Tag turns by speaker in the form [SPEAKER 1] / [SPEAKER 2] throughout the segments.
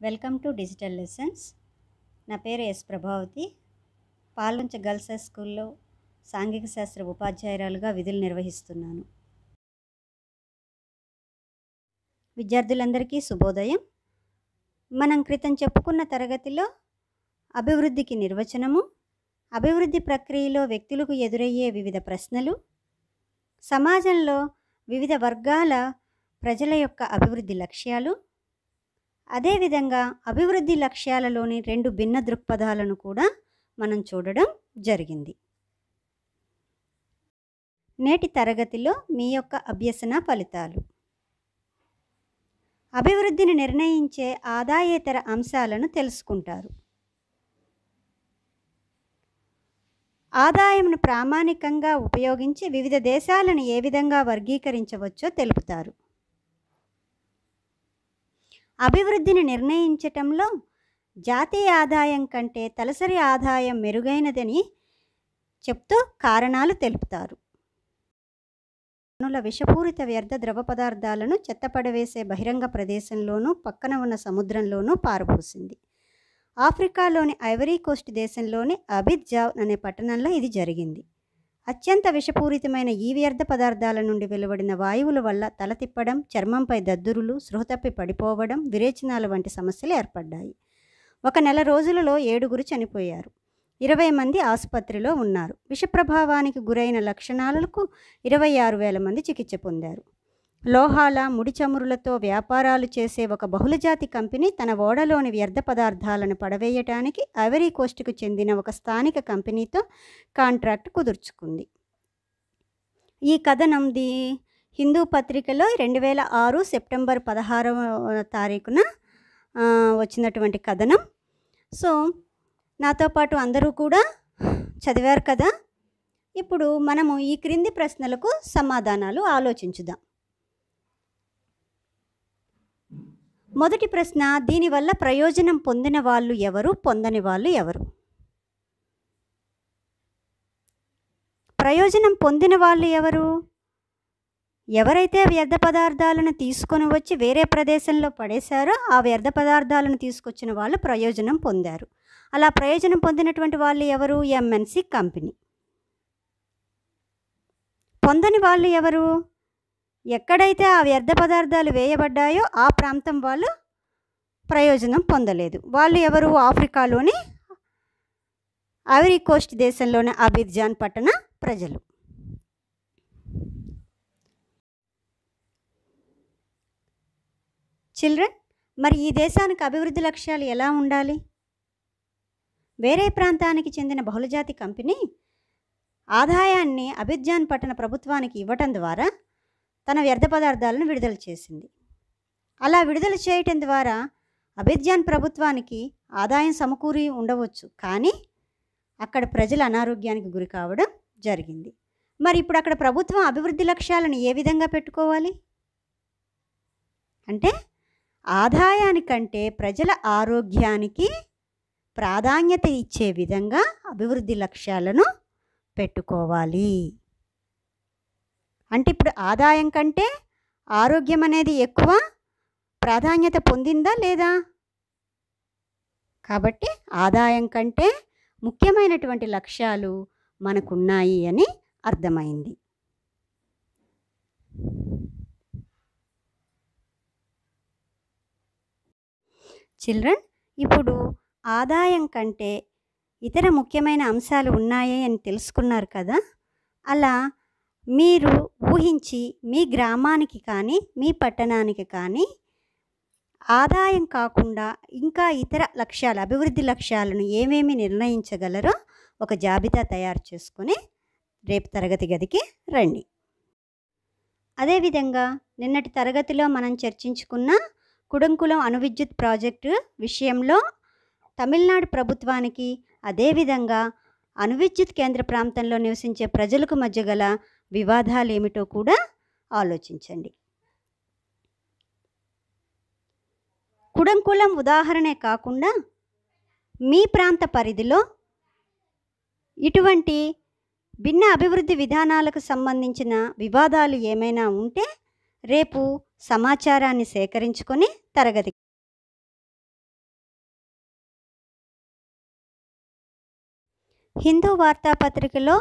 [SPEAKER 1] Welcome to digital lessons. నా పేరు S Prabhavathi. Palvancha girls high స్కూల్లో సాంఘిక శాస్త్ర ఉపాధ్యాయురాలుగా విధులు నిర్వహిస్తున్నాను. విద్యార్థులందరికీ శుభోదయం. మనం క్రితం చెప్పుకున్న తరగతిలో అభివృద్ధికి నిర్వచనము అభివృద్ధి ప్రక్రియలో వ్యక్తులకు ఎదురయ్యే వివిధ ప్రశ్నలు సమాజంలో వివిధ వర్గాల ప్రజల యొక్క అభివృద్ధి లక్ష్యాలు అదేవిధంగా అభివృద్ధి లక్ష్యాలలోని రెండు భిన్న దృక్పథాలను కూడా మనం చూడడం జరిగింది. నేటి తరగతిలో మీ యొక్క అభ్యసన ఫలితాలు. అభివృద్ధిని నిర్ణయించే ఆదాయేతర అంశాలను తెలుసుకుంటారు. ఆదాయంను ప్రామాణికంగా ఉపయోగించి వివిధ దేశాలను ఏ విధంగా వర్గీకరించవచ్చో తెలుపుతారు. అభివృద్ధిని నిర్ణయించటంలో జాతీయ ఆదాయం కంటే తలసరి ఆదాయం మెరుగైనదని చెప్తూ కారణాలు తెలుపుతారు. పనుల విషపూరిత వ్యర్థ ద్రవ పదార్థాలను చెత్తపడవేసే బహిరంగ ప్రదేశంలోనూ పక్కన ఉన్న సముద్రంలోనూ పారబోసింది ఆఫ్రికాలోని ఐవరీ కోస్ట్ దేశంలోని అబిద్జావ్ అనే పట్టణంలో ఇది జరిగింది. అత్యంత విషపూరితమైన ఈ వ్యర్థ పదార్థాల నుండి వెలువడిన వాయువుల వల్ల తల తిప్పడం చర్మంపై దద్దురులు సృహతప్పి పడిపోవడం విరేచనాల వంటి సమస్యలు ఏర్పడ్డాయి. ఒక నెల రోజులలో ఏడుగురు చనిపోయారు. ఇరవై మంది ఆసుపత్రిలో ఉన్నారు. విషప్రభావానికి గురైన లక్షణాలకు ఇరవై ఆరు వేల మంది చికిత్స పొందారు. లోహాల ముడి చమురులతో వ్యాపారాలు చేసే ఒక బహుళజాతి కంపెనీ తన ఓడలోని వ్యర్థ పదార్థాలను పడవేయటానికి ఐవరీ కోస్ట్కు చెందిన ఒక స్థానిక కంపెనీతో కాంట్రాక్ట్ కుదుర్చుకుంది. ఈ కథనం ది హిందూ పత్రికలో రెండు వేల ఆరు సెప్టెంబర్ పదహారవ తారీఖున వచ్చినటువంటి కథనం. సో నాతో పాటు అందరూ కూడా చదివారు కదా? ఇప్పుడు మనము ఈ క్రింది ప్రశ్నలకు సమాధానాలు ఆలోచించుదాం. మొదటి ప్రశ్న దీనివల్ల ప్రయోజనం పొందిన వాళ్ళు ఎవరు? పొందని వాళ్ళు ఎవరు? ప్రయోజనం పొందిన వాళ్ళు ఎవరు? ఎవరైతే వ్యర్థ పదార్థాలను తీసుకొని వచ్చి వేరే ప్రదేశంలో పడేశారో ఆ వ్యర్థ పదార్థాలను తీసుకొచ్చిన వాళ్ళు ప్రయోజనం పొందారు. అలా ప్రయోజనం పొందినటువంటి వాళ్ళు ఎవరు? MNC company. పొందని వాళ్ళు ఎవరు? ఎక్కడైతే ఆ వ్యర్థ పదార్థాలు వేయబడ్డాయో ఆ ప్రాంతం వాళ్ళు ప్రయోజనం పొందలేదు. వాళ్ళు ఎవరు? ఆఫ్రికాలోని ఐవరీ కోస్ట్ దేశంలోని అబిర్జాన్ పట్టణ ప్రజలు. చిల్డ్రన్ మరి ఈ దేశానికి అభివృద్ధి లక్ష్యాలు ఎలా ఉండాలి? వేరే ప్రాంతానికి చెందిన బహుళజాతి కంపెనీ ఆదాయాన్ని అబిర్జాన్ పట్టణ ప్రభుత్వానికి ఇవ్వటం ద్వారా తన వ్యర్థ పదార్థాలను విడుదల చేసింది. అలా విడుదల చేయటం ద్వారా అబిర్జాన్ ప్రభుత్వానికి ఆదాయం సమకూరి ఉండవచ్చు. కానీ అక్కడ ప్రజలు అనారోగ్యానికి గురి కావడం జరిగింది. మరి ఇప్పుడు అక్కడ ప్రభుత్వం అభివృద్ధి లక్ష్యాలను ఏ విధంగా పెట్టుకోవాలి? అంటే ఆదాయానికంటే ప్రజల ఆరోగ్యానికి ప్రాధాన్యత ఇచ్చే విధంగా అభివృద్ధి లక్ష్యాలను పెట్టుకోవాలి. అంటే ఇప్పుడు ఆదాయం కంటే ఆరోగ్యం అనేది ఎక్కువ ప్రాధాన్యత పొందిందా లేదా? కాబట్టి ఆదాయం కంటే ముఖ్యమైనటువంటి లక్ష్యాలు మనకున్నాయి అని అర్థమైంది. చిల్డ్రన్ ఇప్పుడు ఆదాయం కంటే ఇతర ముఖ్యమైన అంశాలు ఉన్నాయి అని తెలుసుకున్నారు కదా? అలా మీరు ఊహించి మీ గ్రామానికి కానీ మీ పట్టణానికి కానీ ఆదాయం కాకుండా ఇంకా ఇతర లక్ష్యాలు అభివృద్ధి లక్ష్యాలను ఏమేమి నిర్ణయించగలరో ఒక జాబితా తయారు చేసుకుని రేపు తరగతి గదికి రండి. అదేవిధంగా నిన్నటి తరగతిలో మనం చర్చించుకున్న కుడంకులం అణువిద్యుత్ ప్రాజెక్టు విషయంలో తమిళనాడు ప్రభుత్వానికి అదేవిధంగా అణువిద్యుత్ కేంద్ర ప్రాంతంలో నివసించే ప్రజలకు మధ్య గల వివాదాలు ఏమిటో కూడా ఆలోచించండి. కుడంకులం ఉదాహరణే కాకుండా మీ ప్రాంత పరిధిలో ఇటువంటి భిన్న అభివృద్ధి విధానాలకు సంబంధించిన వివాదాలు ఏమైనా ఉంటే రేపు సమాచారాన్ని సేకరించుకొని తరగతి హిందూ వార్తాపత్రికలో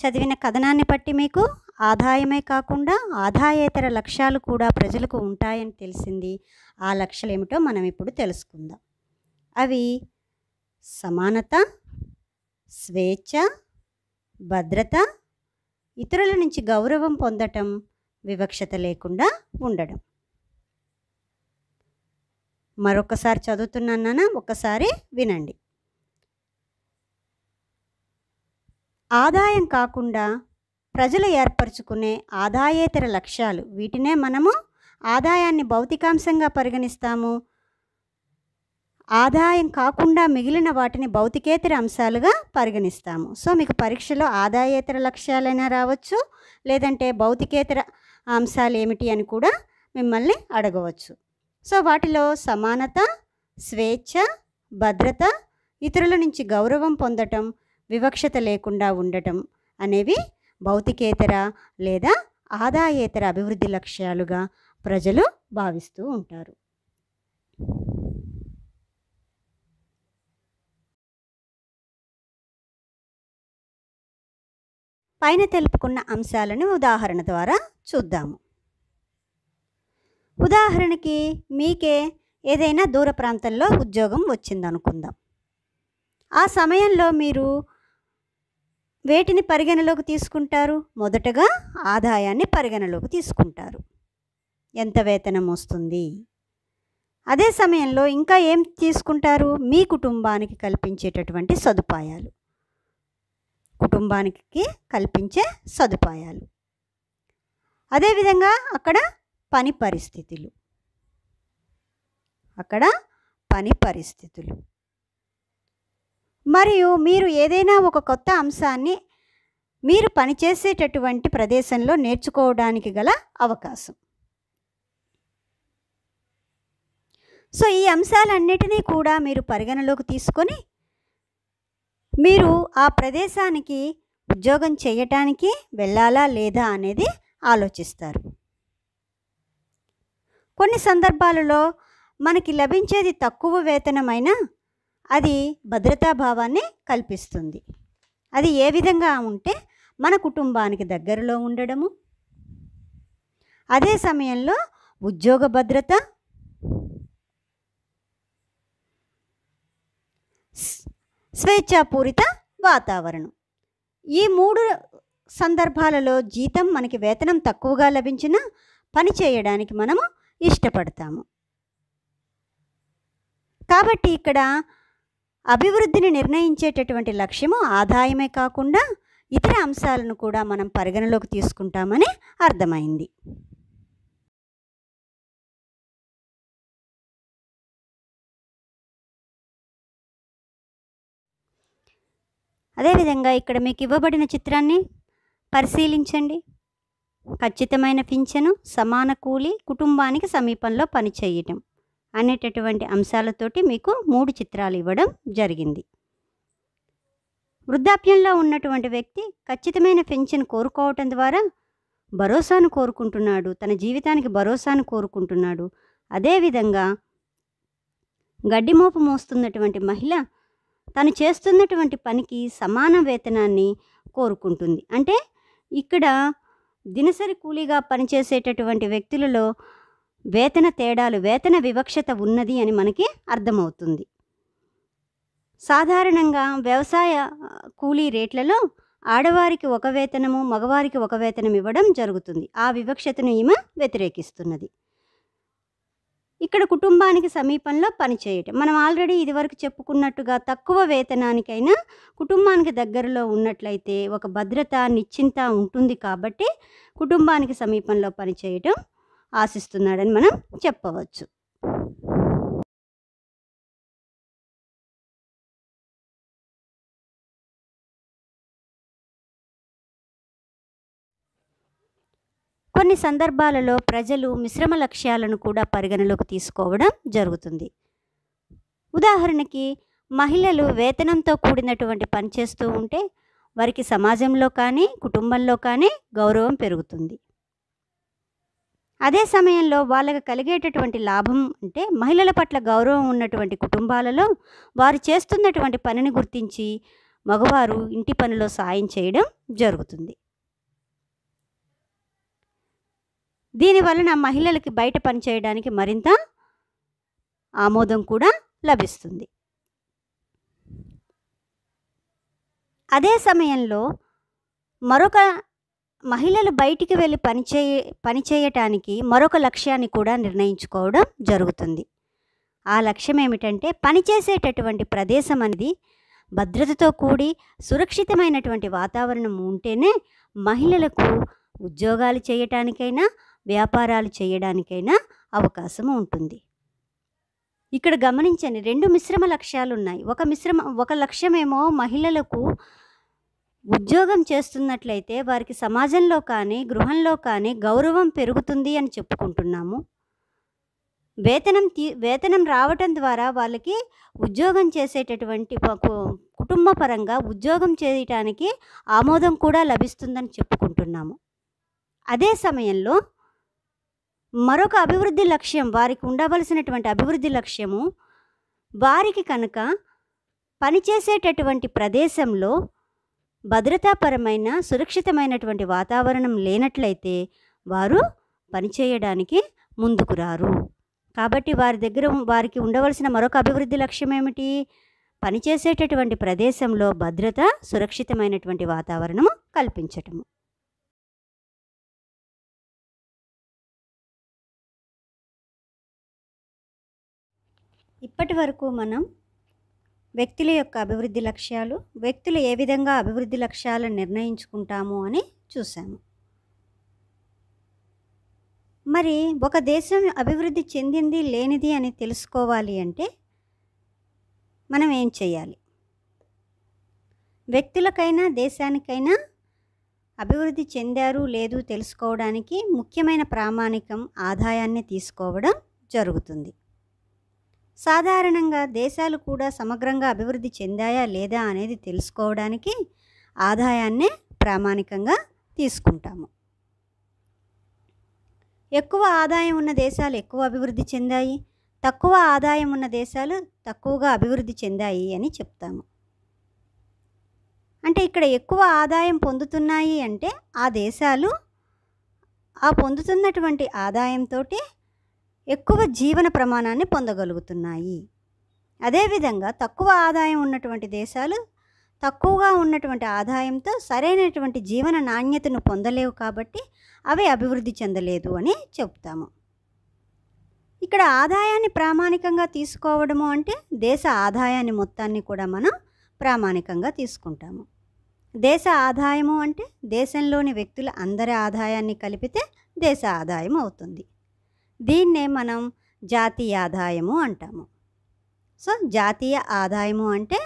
[SPEAKER 1] చదివిన కథనాన్ని బట్టి మీకు ఆదాయమే కాకుండా ఆదాయేతర లక్ష్యాలు కూడా ప్రజలకు ఉంటాయని తెలిసింది. ఆ లక్ష్యాలు ఏమిటో మనం ఇప్పుడు తెలుసుకుందాం. అవి సమానత స్వేచ్ఛ భద్రత ఇతరుల నుంచి గౌరవం పొందటం వివక్షత లేకుండా ఉండడం. మరొకసారి చదువుతున్నానా ఒకసారి వినండి. ఆదాయం కాకుండా ప్రజలు ఏర్పరచుకునే ఆదాయేతర లక్ష్యాలు. వీటినే మనము ఆదాయాన్ని భౌతికాంశంగా పరిగణిస్తాము. ఆదాయం కాకుండా మిగిలిన వాటిని భౌతికేతర అంశాలుగా పరిగణిస్తాము. సో మీకు పరీక్షలో ఆదాయేతర లక్ష్యాలైనా రావచ్చు లేదంటే భౌతికేతర అంశాలు ఏమిటి అని కూడా మిమ్మల్ని అడగవచ్చు. సో వాటిలో సమానత స్వేచ్ఛ భద్రత ఇతరుల నుంచి గౌరవం పొందటం వివక్షత లేకుండా ఉండటం అనేవి భౌతికేతర లేదా ఆదాయేతర అభివృద్ధి లక్ష్యాలుగా ప్రజలు భావిస్తూ ఉంటారు. పైన తెలుపుకున్న అంశాలను ఉదాహరణ ద్వారా చూద్దాము. ఉదాహరణకి మీకే ఏదైనా దూర ప్రాంతంలో ఉద్యోగం వచ్చిందనుకుందాం. ఆ సమయంలో మీరు వేటిని పరిగణలోకి తీసుకుంటారు? మొదటగా ఆదాయాన్ని పరిగణలోకి తీసుకుంటారు. ఎంత వేతనం వస్తుంది? అదే సమయంలో ఇంకా ఏం తీసుకుంటారు? మీ కుటుంబానికి కల్పించేటటువంటి సదుపాయాలు. కుటుంబానికి కల్పించే సదుపాయాలు. అదేవిధంగా అక్కడ పని పరిస్థితులు. అక్కడ పని పరిస్థితులు. మరియు మీరు ఏదైనా ఒక కొత్త అంశాన్ని మీరు పనిచేసేటటువంటి ప్రదేశంలో నేర్చుకోవడానికి గల అవకాశం. సో ఈ అంశాలన్నిటినీ కూడా మీరు పరిగణలోకి తీసుకొని మీరు ఆ ప్రదేశానికి ఉద్యోగం చేయటానికి వెళ్ళాలా లేదా అనేది ఆలోచిస్తారు. కొన్ని సందర్భాలలో మనకి లభించేది తక్కువ వేతనమైనా అది భద్రతాభావాన్ని కల్పిస్తుంది. అది ఏ విధంగా ఉంటే మన కుటుంబానికి దగ్గరలో ఉండడము? అదే సమయంలో ఉద్యోగ భద్రత? స్వేచ్ఛాపూరిత వాతావరణం. ఈ మూడు సందర్భాలలో జీతం మనకి వేతనం తక్కువగా లభించినా పని చేయడానికి మనము ఇష్టపడతాము. కాబట్టి ఇక్కడ అభివృద్ధిని నిర్ణయించేటటువంటి లక్ష్యము ఆదాయమే కాకుండా ఇతర అంశాలను కూడా మనం పరిగణలోకి తీసుకుంటామని అర్థమైంది. అదేవిధంగా ఇక్కడ మీకు ఇవ్వబడిన చిత్రాన్ని పరిశీలించండి. ఖచ్చితమైన పింఛను సమాన కూలి కుటుంబానికి సమీపంలో పనిచేయటం. అనేటటువంటి అంశాలతోటి మీకు మూడు చిత్రాలు ఇవ్వడం జరిగింది. వృద్ధాప్యంలో ఉన్నటువంటి వ్యక్తి ఖచ్చితమైన పెన్షన్ కోరుకోవటం ద్వారా భరోసాను కోరుకుంటున్నాడు తన జీవితానికి భరోసాను కోరుకుంటున్నాడు. అదేవిధంగా గడ్డిమోపు మోస్తున్నటువంటి మహిళ తను చేస్తున్నటువంటి పనికి సమాన వేతనాన్ని కోరుకుంటుంది. అంటే ఇక్కడ దినసరి కూలీగా పనిచేసేటటువంటి వ్యక్తులలో వేతన తేడాలు వేతన వివక్షత ఉన్నది అని మనకి అర్థమవుతుంది. సాధారణంగా వ్యవసాయ కూలీ రేట్లలో ఆడవారికి ఒక వేతనము మగవారికి ఒక వేతనం ఇవ్వడం జరుగుతుంది. ఆ వివక్షతను ఈమె వ్యతిరేకిస్తున్నది. ఇక్కడ కుటుంబానికి సమీపంలో పనిచేయటం మనం ఆల్రెడీ ఇదివరకు చెప్పుకున్నట్టుగా తక్కువ వేతనానికైనా కుటుంబానికి దగ్గరలో ఉన్నట్లయితే ఒక భద్రత నిశ్చింత ఉంటుంది కాబట్టి కుటుంబానికి సమీపంలో పనిచేయటం ఆశిస్తున్నాడని మనం చెప్పవచ్చు. కొన్ని సందర్భాలలో ప్రజలు మిశ్రమ లక్ష్యాలను కూడా పరిగణలోకి తీసుకోవడం జరుగుతుంది. ఉదాహరణకి మహిళలు వేతనంతో కూడినటువంటి పని చేస్తూ ఉంటే వారికి సమాజంలో కానీ కుటుంబంలో కానీ గౌరవం పెరుగుతుంది. అదే సమయంలో వాళ్ళకు కలిగేటటువంటి లాభం అంటే మహిళల పట్ల గౌరవం ఉన్నటువంటి కుటుంబాలలో వారు చేస్తున్నటువంటి పనిని గుర్తించి మగవారు ఇంటి పనిలో సాయం చేయడం జరుగుతుంది. దీనివలన మహిళలకి బయట పని చేయడానికి మరింత ఆమోదం కూడా లభిస్తుంది. అదే సమయంలో మరొక మహిళలు బయటికి వెళ్ళి పనిచేయ పని చేయటానికి మరొక లక్ష్యాన్ని కూడా నిర్ణయించుకోవడం జరుగుతుంది. ఆ లక్ష్యం ఏమిటంటే పనిచేసేటటువంటి ప్రదేశం అనేది భద్రతతో కూడి సురక్షితమైనటువంటి వాతావరణం ఉంటేనే మహిళలకు ఉద్యోగాలు చేయటానికైనా వ్యాపారాలు చేయడానికైనా అవకాశం ఉంటుంది. ఇక్కడ గమనించండి రెండు మిశ్రమ లక్ష్యాలు ఉన్నాయి. ఒక మిశ్రమ ఒక లక్ష్యమేమో మహిళలకు ఉద్యోగం చేస్తున్నట్లయితే వారికి సమాజంలో కానీ గృహంలో కానీ గౌరవం పెరుగుతుంది అని చెప్పుకుంటున్నాము. వేతనం తీ వేతనం రావటం ద్వారా వాళ్ళకి ఉద్యోగం చేసేటటువంటి కుటుంబ పరంగా ఉద్యోగం చేయటానికి ఆమోదం కూడా లభిస్తుందని చెప్పుకుంటున్నాము. అదే సమయంలో మరొక అభివృద్ధి లక్ష్యం వారికి ఉండవలసినటువంటి అభివృద్ధి లక్ష్యము వారికి కనుక పనిచేసేటటువంటి ప్రదేశంలో భద్రతాపరమైన సురక్షితమైనటువంటి వాతావరణం లేనట్లయితే వారు పనిచేయడానికి ముందుకు రారు. కాబట్టి వారి దగ్గర వారికి ఉండవలసిన మరొక అభివృద్ధి లక్ష్యం ఏమిటి? పనిచేసేటటువంటి ప్రదేశంలో భద్రత సురక్షితమైనటువంటి వాతావరణము కల్పించటము ఇప్పటి వరకు మనం వ్యక్తుల యొక్క అభివృద్ధి లక్ష్యాలు వ్యక్తులు ఏ విధంగా అభివృద్ధి లక్ష్యాలను నిర్ణయించుకుంటాము అని చూసాము మరి ఒక దేశం అభివృద్ధి చెందింది లేనిది అని తెలుసుకోవాలి అంటే మనం ఏం చేయాలి? వ్యక్తులకైనా దేశానికైనా అభివృద్ధి చెందారు లేదు తెలుసుకోవడానికి ముఖ్యమైన ప్రామాణికం ఆదాయాన్ని తీసుకోవడం జరుగుతుంది. సాధారణంగా దేశాలు కూడా సమగ్రంగా అభివృద్ధి చెందాయా లేదా అనేది తెలుసుకోవడానికి ఆదాయాన్నే ప్రామాణికంగా తీసుకుంటాము. ఎక్కువ ఆదాయం ఉన్న దేశాలు ఎక్కువ అభివృద్ధి చెందాయి తక్కువ ఆదాయం ఉన్న దేశాలు తక్కువగా అభివృద్ధి చెందాయి అని చెప్తాము. అంటే ఇక్కడ ఎక్కువ ఆదాయం పొందుతున్నాయి అంటే ఆ దేశాలు ఆ పొందుతున్నటువంటి ఆదాయంతో ఎక్కువ జీవన ప్రమాణాన్ని పొందగలుగుతున్నాయి. అదేవిధంగా తక్కువ ఆదాయం ఉన్నటువంటి దేశాలు తక్కువగా ఉన్నటువంటి ఆదాయంతో సరైనటువంటి జీవన నాణ్యతను పొందలేవు కాబట్టి అవి అభివృద్ధి చెందలేదు అని చెప్తాము. ఇక్కడ ఆదాయాన్ని ప్రామాణికంగా తీసుకోవడము అంటే దేశ ఆదాయాన్ని మొత్తాన్ని కూడా మనం ప్రామాణికంగా తీసుకుంటాము. దేశ ఆదాయము అంటే దేశంలోని వ్యక్తుల అందరి ఆదాయాన్ని కలిపితే దేశ ఆదాయం అవుతుంది. దీన్నే మనం జాతీయ ఆదాయము అంటాము. సో జాతీయ ఆదాయము అంటే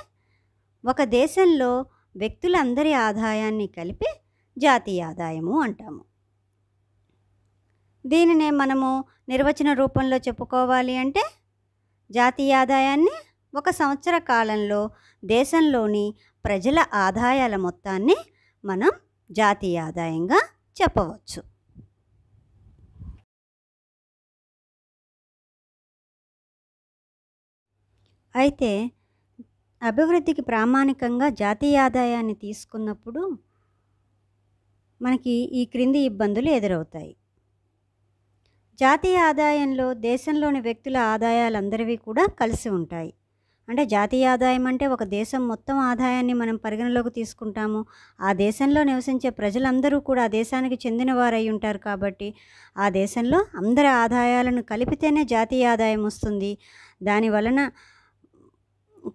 [SPEAKER 1] ఒక దేశంలో వ్యక్తులందరి ఆదాయాన్ని కలిపి జాతీయ ఆదాయము అంటాము. దీనినే మనము నిర్వచన రూపంలో చెప్పుకోవాలి అంటే జాతీయ ఆదాయాన్ని ఒక సంవత్సర కాలంలో దేశంలోని ప్రజల ఆదాయాల మొత్తాన్ని మనం జాతీయ ఆదాయంగా చెప్పవచ్చు. అయితే అభివృద్ధికి ప్రామాణికంగా జాతీయ ఆదాయాన్ని తీసుకున్నప్పుడు మనకి ఈ క్రింది ఇబ్బందులు ఎదురవుతాయి. జాతీయ ఆదాయంలో దేశంలోని వ్యక్తుల ఆదాయాలందరివి కూడా కలిసి ఉంటాయి. అంటే జాతీయ ఆదాయం అంటే ఒక దేశం మొత్తం ఆదాయాన్ని మనం పరిగణలోకి తీసుకుంటాము. ఆ దేశంలో నివసించే ప్రజలందరూ కూడా ఆ దేశానికి చెందిన వారై ఉంటారు కాబట్టి ఆ దేశంలో అందరి ఆదాయాలను కలిపితేనే జాతీయ ఆదాయం వస్తుంది. దాని వలన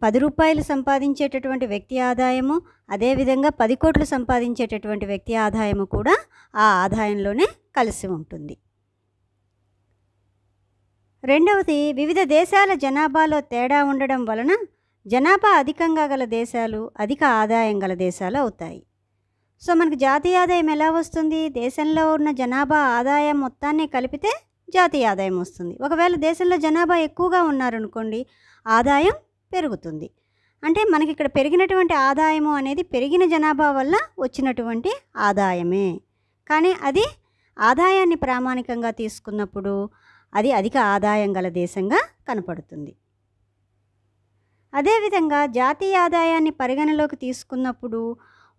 [SPEAKER 1] పది రూపాయలు సంపాదించేటటువంటి వ్యక్తి ఆదాయము అదేవిధంగా పది కోట్లు సంపాదించేటటువంటి వ్యక్తి ఆదాయము కూడా ఆ ఆదాయంలోనే కలిసి ఉంటుంది. రెండవది వివిధ దేశాల జనాభాలో తేడా ఉండడం వలన జనాభా అధికంగా గల దేశాలు అధిక ఆదాయం గల దేశాలు అవుతాయి. సో మనకు జాతీయ ఆదాయం ఎలా వస్తుంది? దేశంలో ఉన్న జనాభా ఆదాయం మొత్తాన్ని కలిపితే జాతీయ ఆదాయం వస్తుంది. ఒకవేళ దేశంలో జనాభా ఎక్కువగా ఉన్నారనుకోండి ఆదాయం పెరుగుతుంది. అంటే మనకి ఇక్కడ పెరిగినటువంటి ఆదాయము అనేది పెరిగిన జనాభా వల్ల వచ్చినటువంటి ఆదాయమే. కానీ అది ఆదాయాన్ని ప్రామాణికంగా తీసుకున్నప్పుడు అది అధిక ఆదాయం గల దేశంగా కనపడుతుంది. అదేవిధంగా జాతీయ ఆదాయాన్ని పరిగణలోకి తీసుకున్నప్పుడు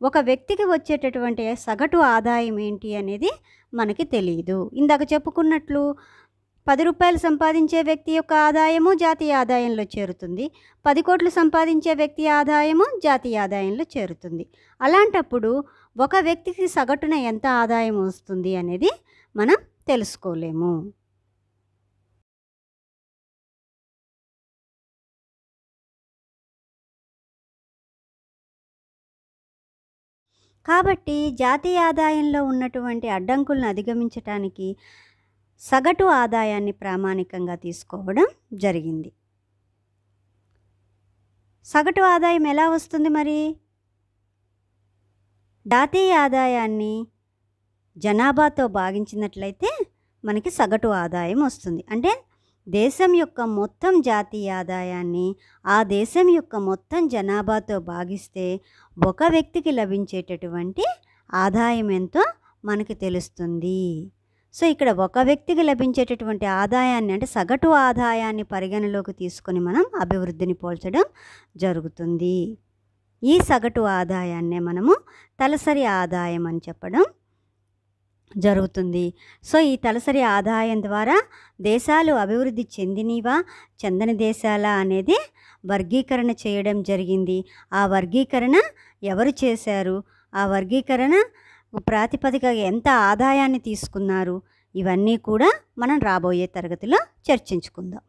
[SPEAKER 1] ఒక వ్యక్తికి వచ్చేటటువంటి సగటు ఆదాయం ఏంటి అనేది మనకి తెలియదు ఇందాక చెప్పుకున్నట్లు పది రూపాయలు సంపాదించే వ్యక్తి యొక్క ఆదాయము జాతీయ ఆదాయంలో చేరుతుంది. పది కోట్లు సంపాదించే వ్యక్తి ఆదాయము జాతీయ ఆదాయంలో చేరుతుంది. అలాంటప్పుడు ఒక వ్యక్తికి సగటున ఎంత ఆదాయం వస్తుంది అనేది మనం తెలుసుకోలేము. కాబట్టి జాతీయ ఆదాయంలో ఉన్నటువంటి అడ్డంకులను అధిగమించటానికి సగటు ఆదాయాన్ని ప్రామాణికంగా తీసుకోవడం జరిగింది. సగటు ఆదాయం ఎలా వస్తుంది మరి? జాతీయ ఆదాయాన్ని జనాభాతో భాగించినట్లయితే మనకి సగటు ఆదాయం వస్తుంది. అంటే దేశం యొక్క మొత్తం జాతీయ ఆదాయాన్ని ఆ దేశం యొక్క మొత్తం జనాభాతో భాగిస్తే ఒక వ్యక్తికి లభించేటటువంటి ఆదాయం ఎంతో మనకి తెలుస్తుంది. సో ఇక్కడ ఒక వ్యక్తికి లభించేటటువంటి ఆదాయాన్ని అంటే సగటు ఆదాయాన్ని పరిగణలోకి తీసుకొని మనం అభివృద్ధిని పోల్చడం జరుగుతుంది. ఈ సగటు ఆదాయాన్నే మనము తలసరి ఆదాయం అని చెప్పడం జరుగుతుంది. సో ఈ తలసరి ఆదాయం ద్వారా దేశాలు అభివృద్ధి చెందినవా చెందని దేశాలా అనేది వర్గీకరణ చేయడం జరిగింది. ఆ వర్గీకరణ ఎవరు చేశారు? ఆ వర్గీకరణ ప్రాతిపదిక ఎంత ఆదాయాన్ని తీసుకున్నారు? ఇవన్నీ కూడా మనం రాబోయే తరగతిలో చర్చించుకుందాం.